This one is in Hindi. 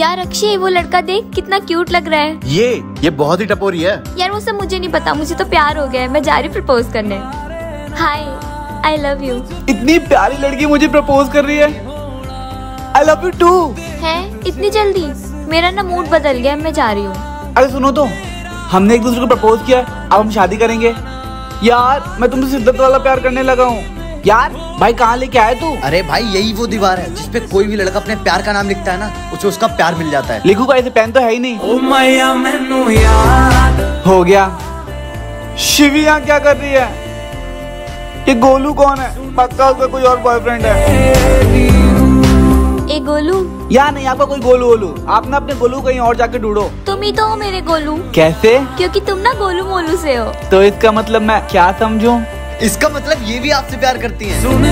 यार अक्षय वो लड़का देख कितना क्यूट लग रहा है। ये ये बहुत ही टपोरी है। यार वो सब मुझे नहीं पता मुझे तो प्यार हो गया है मैं जा रही प्रपोज करने। हाय आई लव यू इतनी प्यारी लड़की मुझे प्रपोज कर रही है। आई लव यू टू है? इतनी जल्दी? मेरा ना मूड बदल गया है, मैं जा रही हूँ। अरे सुनो तो हमने एक दूसरे को प्रपोज किया अब हम शादी करेंगे। यार मैं तुमसे शिद्दत वाला प्यार करने लगा हूँ। यार भाई कहाँ लेके आए तू? अरे भाई यही वो दीवार है जिसपे कोई भी लड़का अपने प्यार का नाम लिखता है ना उसे उसका प्यार मिल जाता है। लिखू का ऐसे पेन तो है ही नहीं। ओ मैया मैनू याद। हो गया। शिविया क्या कर रही है? ये गोलू कौन है? पक्का उसका कोई और बॉयफ्रेंड है? ए गोलू। या नहीं आपका कोई गोलू गोलू आप ना अपने गोलू कहीं और जाके ढूंढो। तुम ही तो हो मेरे गोलू। कैसे? क्योंकि तुम ना गोलू मोलू से हो। तो इसका मतलब मैं क्या समझूं? इसका मतलब ये भी आपसे प्यार करती है। सुन